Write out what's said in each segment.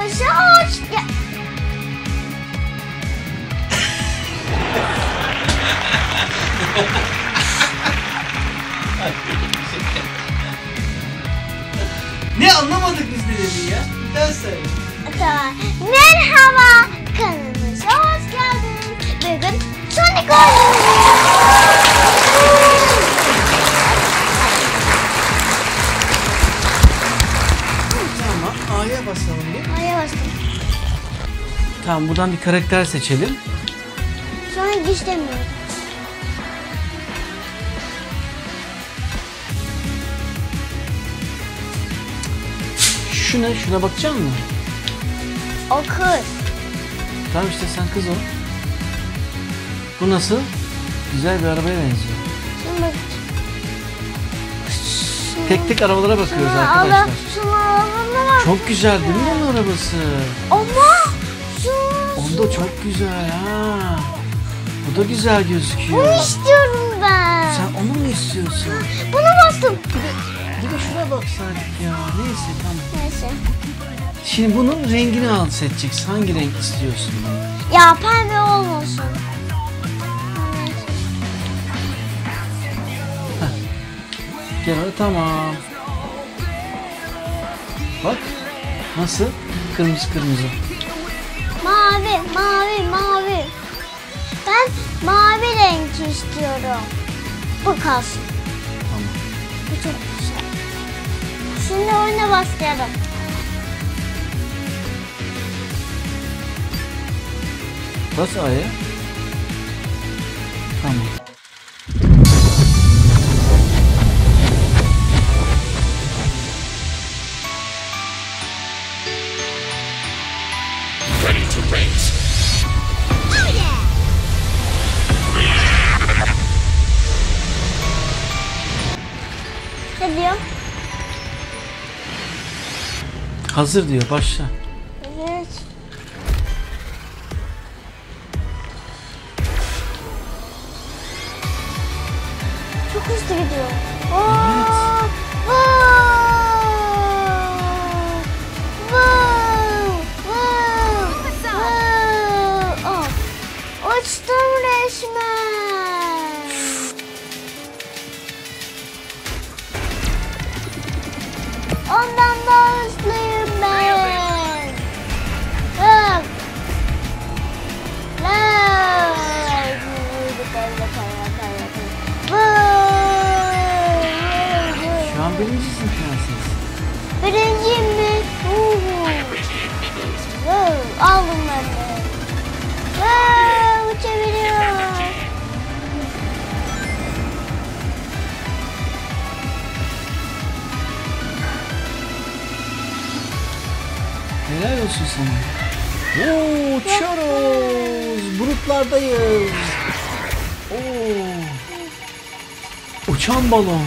Hoş gel. Ne anlamadık biz ne dediğini ya? Bir daha söyle. Tamam. Merhaba. Kanalımıza hoş geldiniz. Bugün Sonic oynuyoruz. Tamam buradan bir karakter seçelim. Sonic istemiyorum. Şu ne? Şuna bakacak mısın? O kız. Tamam işte sen kız ol. Bu nasıl? Güzel bir arabaya benziyor. Şimdi bak. Tek tek arabalara bakıyoruz Şuna arkadaşlar. ala- Şuna alana bak. Çok güzel değil mi onun arabası? Ama şu Onda çok güzel ha. Bu da güzel gözüküyor. bunu istiyorum ben. Sen onu mu istiyorsun? Buna bastım. Bir de şuna baksaydık ya. Neyse tamam. Neyse. Şimdi bunun rengini al seçeceksin. Hangi renk istiyorsun? Ya pembe olmasın. Gel tamam. Bak. Nasıl? Kırmızı kırmızı. Mavi, mavi, mavi. Ben mavi renk istiyorum. Bu kalsın. Tamam. Bu çok güzel. Şimdi oyuna başlayalım. Bas A'ya. Tamam. Ne diyor? Hazır diyor. Başla. Evet. Çok hızlı gidiyor. Oo, sana. Oo, uçuyoruz. Bulutlardayız. Oo. Uçan balon.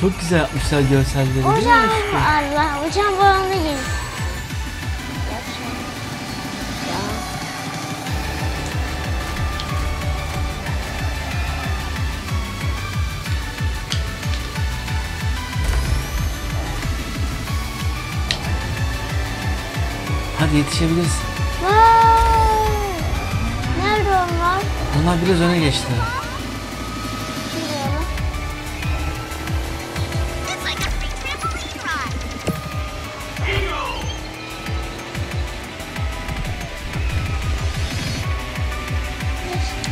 Çok güzel yapmışlar görselleri aşkım? Allah, uçan balonu yiyin. Hadi yetişebilirsin. Wow. Nerede onlar? Onlar biraz öne geçti.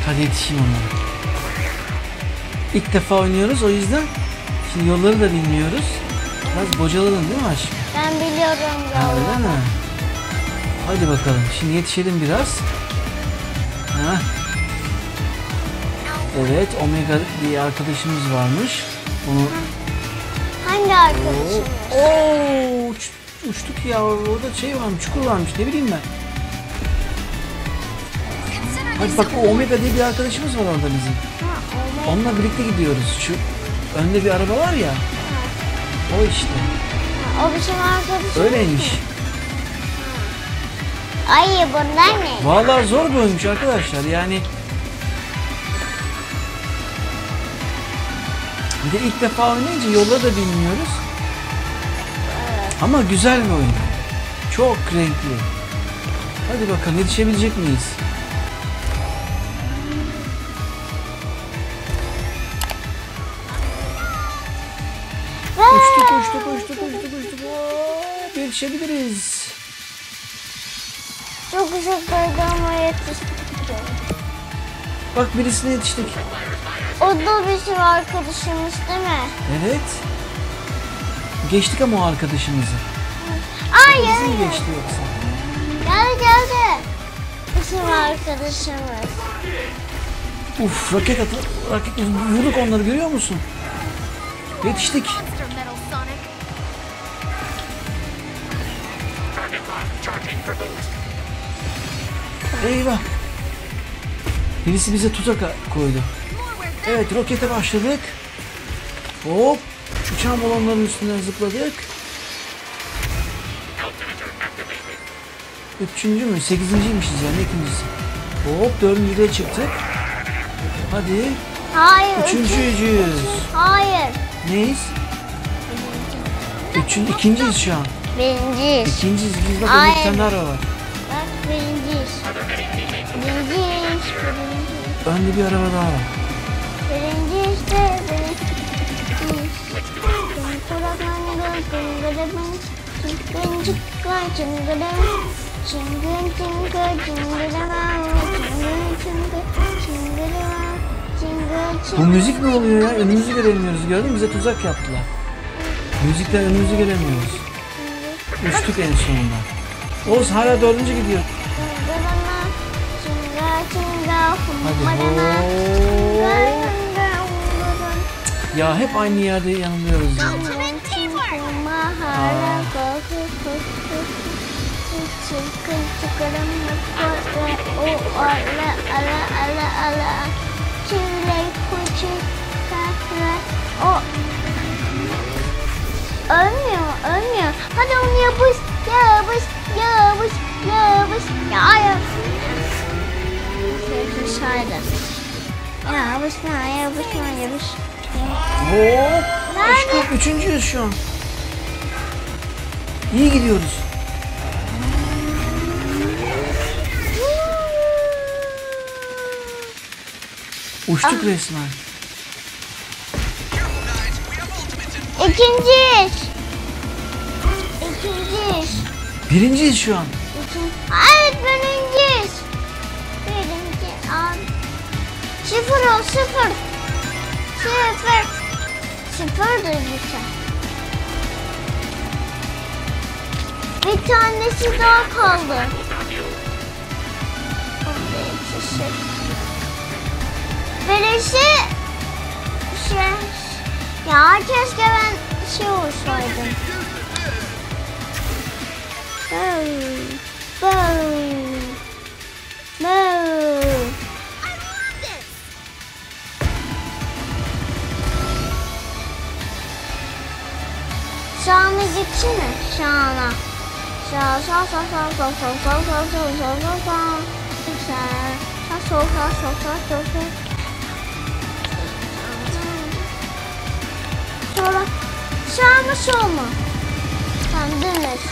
Hadi yetişeyim onlara. İlk defa oynuyoruz o yüzden şimdi yolları da bilmiyoruz. Biraz bocaladın değil mi aşkım? Ben biliyorum Ha, ya. öyle mi? Hadi bakalım. Şimdi yetişelim biraz. Ha. Evet, Omega diye arkadaşımız varmış. Onu Hangi arkadaşım? Oo, uç- uçtuk ya. Orada şey varmış, çukur varmış. Ne bileyim ben. Hadi bak o Omega diye bir arkadaşımız var orada bizim. Onunla birlikte gidiyoruz. Şu önde bir araba var ya. O işte. O bizim arkadaşım. Öyleymiş. Ay bunlar ne? Vallahi zor oyunmuş arkadaşlar. Yani bir de ilk defa oynayınca yolları da bilmiyoruz. Ama güzel bir oyun. Çok renkli. Hadi bakalım yetişebilecek miyiz? Koştuk koştuk koştuk koştuk. Hop, yetişebiliriz. Çok uzaktaydı ama yetiştik. Bak birisine yetiştik. O da bizim arkadaşımız değil mi? Evet. Geçtik ama o arkadaşımızı. Hayır. Bizi mi geçti yoksa? Geldi geldi. Bizim arkadaşımız. Uf raket atı, raket vurduk onları görüyor musun? Yetiştik. Monster Metal Sonic. Eyvah. Birisi bize tuzak koydu. Evet rokete başladık. Hop. Uçan balonların üstünden zıpladık. Üçüncü mü? Sekizinciymişiz yani ikincisi. Hop dördüncüye çıktık. Hadi. Hayır. Üçüncüyüz. Hayır. Neyiz? Üçün, ikinciyiz şu an. Birinciyiz. İkinciyiz. Biz bak bir tane araba var. Birinci iş. Birinci. Önde bir araba daha var. Birinci de. Bu müzik ne oluyor ya? Önümüzü göremiyoruz. Gördün mü? Bize tuzak yaptılar. Müzikten önümüzü göremiyoruz. Uçtuk en sonunda. Oğuz hala dördüncü gidiyor. Hadi hop. Ya hep aynı yerde yanılıyoruz. Ya. Aa. Ölmüyor, ölmüyor. Hadi onu yapış, yapış, yapış, yapış. Ya, ya yap. Dışarıda. Yapışma. Yapışma. Yapış. Hop. Aşkım üçüncüyüz şu an. İyi gidiyoruz. Uçtuk resmen. İkinciyiz. İkinciyiz. Birinciyiz şu an. İkinci. Evet Sıfır o sıfır. Sıfır. Sıfırdır lütfen. Bir tanesi daha kaldı. Birisi şey ya keşke ben şey olsaydım. Boo. Boo. Şahan'a gitsene. Şahan'a. Şah şah şah şah şah şah şah şah şah şah şah şah. Şah şah şah şah şah şah şah şah. Sonra sağ mı sol mu? Sen dönüş.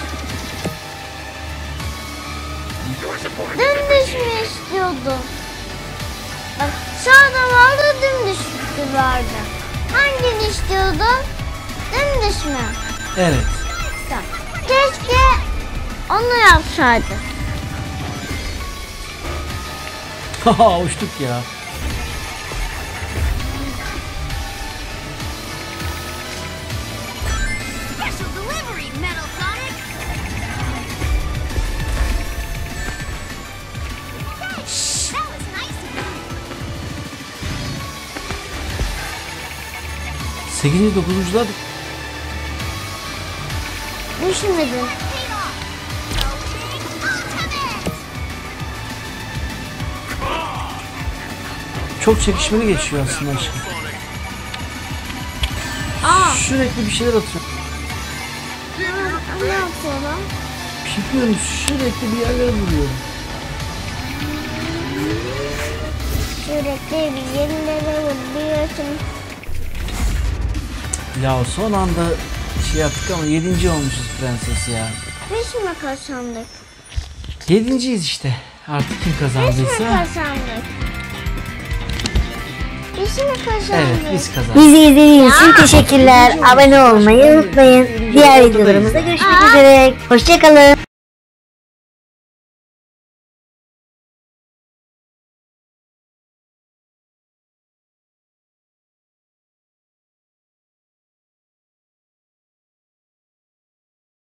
Dümdüz mü istiyordun? Bak sağda vardı dümdüz vardı. Hangini istiyordun? Evet. Pakistan. Keşke onu yapsaydı. Haha uçtuk ya. Sekizinci, dokuzuncular Ultimate. çok çekişmeli geçiyor aslında aşkım. Aa. Sürekli bir şeyler atıyor. Ne yapıyorum? Bilmiyorum sürekli bir yerlere vuruyor. Sürekli bir yerlere vuruyorsun. Ya son anda şey yaptık ama yedinci olmuşuz prenses ya. Biz mi kazandık? Yedinciyiz işte. Artık kim Biz mi kazandıysa. kazandık? Biz mi kazandık? Evet biz kazandık. Bizi izlediğiniz için teşekkürler. Abone olmayı unutmayın. Diğer videolarımızda görüşmek üzere. Hoşçakalın.